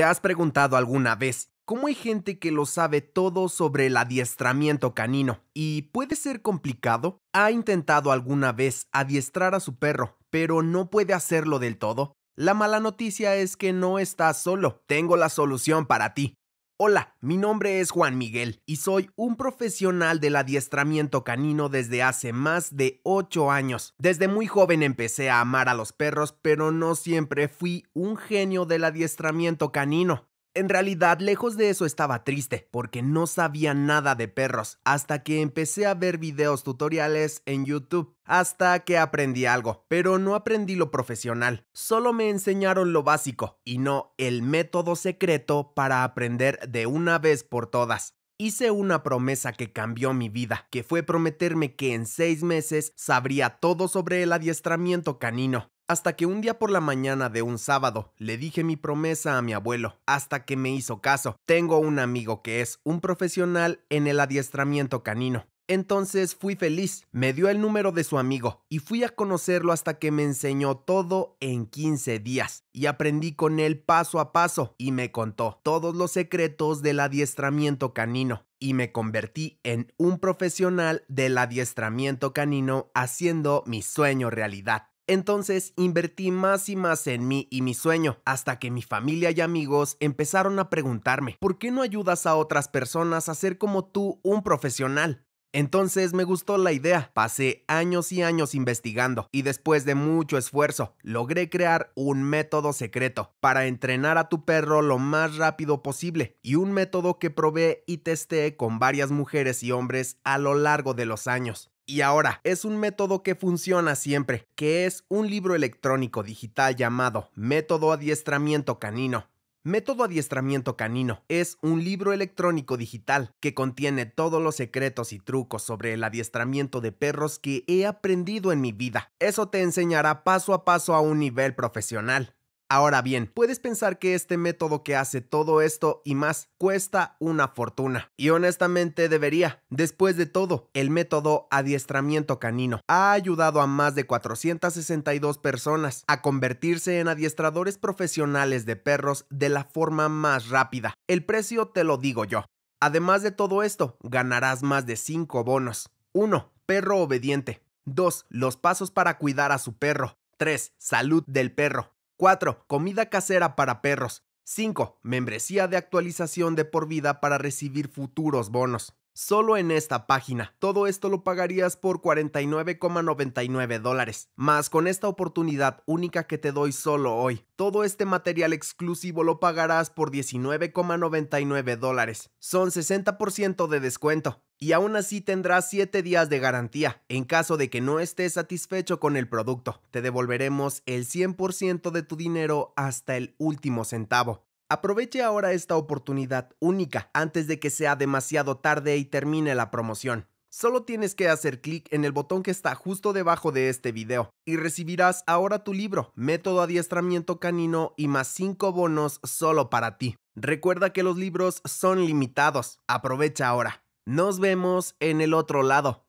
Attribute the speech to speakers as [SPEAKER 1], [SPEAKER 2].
[SPEAKER 1] ¿Te has preguntado alguna vez cómo hay gente que lo sabe todo sobre el adiestramiento canino y puede ser complicado? ¿Ha intentado alguna vez adiestrar a su perro, pero no puede hacerlo del todo? La mala noticia es que no estás solo. Tengo la solución para ti. Hola, mi nombre es Juan Miguel y soy un profesional del adiestramiento canino desde hace más de 8 años. Desde muy joven empecé a amar a los perros, pero no siempre fui un genio del adiestramiento canino. En realidad, lejos de eso estaba triste, porque no sabía nada de perros, hasta que empecé a ver videos tutoriales en YouTube, hasta que aprendí algo, pero no aprendí lo profesional, solo me enseñaron lo básico, y no el método secreto para aprender de una vez por todas. Hice una promesa que cambió mi vida, que fue prometerme que en seis meses sabría todo sobre el adiestramiento canino. Hasta que un día por la mañana de un sábado le dije mi promesa a mi abuelo, hasta que me hizo caso. Tengo un amigo que es un profesional en el adiestramiento canino. Entonces fui feliz, me dio el número de su amigo y fui a conocerlo hasta que me enseñó todo en 15 días y aprendí con él paso a paso y me contó todos los secretos del adiestramiento canino y me convertí en un profesional del adiestramiento canino haciendo mi sueño realidad. Entonces invertí más y más en mí y mi sueño, hasta que mi familia y amigos empezaron a preguntarme, ¿por qué no ayudas a otras personas a ser como tú un profesional? Entonces me gustó la idea, pasé años y años investigando y después de mucho esfuerzo logré crear un método secreto para entrenar a tu perro lo más rápido posible y un método que probé y testé con varias mujeres y hombres a lo largo de los años. Y ahora, es un método que funciona siempre, que es un libro electrónico digital llamado Método Adiestramiento Canino. Método Adiestramiento Canino es un libro electrónico digital que contiene todos los secretos y trucos sobre el adiestramiento de perros que he aprendido en mi vida. Eso te enseñará paso a paso a un nivel profesional. Ahora bien, puedes pensar que este método que hace todo esto y más cuesta una fortuna. Y honestamente debería. Después de todo, el método adiestramiento canino ha ayudado a más de 462 personas a convertirse en adiestradores profesionales de perros de la forma más rápida. El precio te lo digo yo. Además de todo esto, ganarás más de 5 bonos. 1. Perro obediente. 2. Los pasos para cuidar a su perro. 3. Salud del perro. 4. Comida casera para perros. 5. Membresía de actualización de por vida para recibir futuros bonos. Solo en esta página. Todo esto lo pagarías por 49,99 dólares. Más con esta oportunidad única que te doy solo hoy. Todo este material exclusivo lo pagarás por 19,99 dólares. Son 60% de descuento y aún así tendrás 7 días de garantía. En caso de que no estés satisfecho con el producto, te devolveremos el 100% de tu dinero hasta el último centavo. Aproveche ahora esta oportunidad única antes de que sea demasiado tarde y termine la promoción. Solo tienes que hacer clic en el botón que está justo debajo de este video y recibirás ahora tu libro, Método Adiestramiento Canino y más 5 bonos solo para ti. Recuerda que los libros son limitados. Aprovecha ahora. Nos vemos en el otro lado.